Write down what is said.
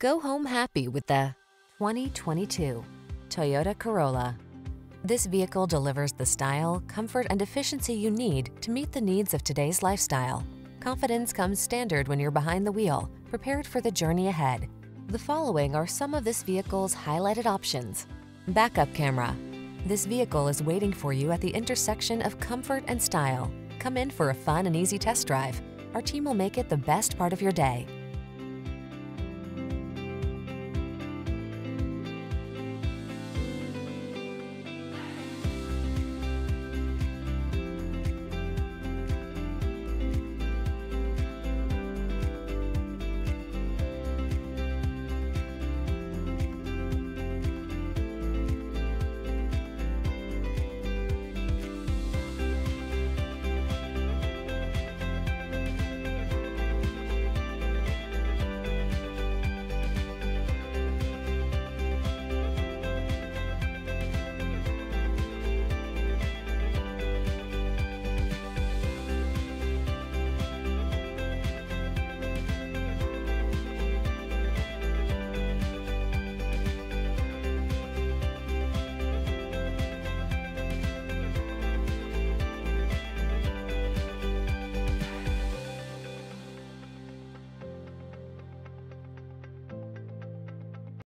Go home happy with the 2022 Toyota Corolla. This vehicle delivers the style, comfort, and efficiency you need to meet the needs of today's lifestyle. Confidence comes standard when you're behind the wheel, prepared for the journey ahead. The following are some of this vehicle's highlighted options. Backup camera. This vehicle is waiting for you at the intersection of comfort and style. Come in for a fun and easy test drive. Our team will make it the best part of your day.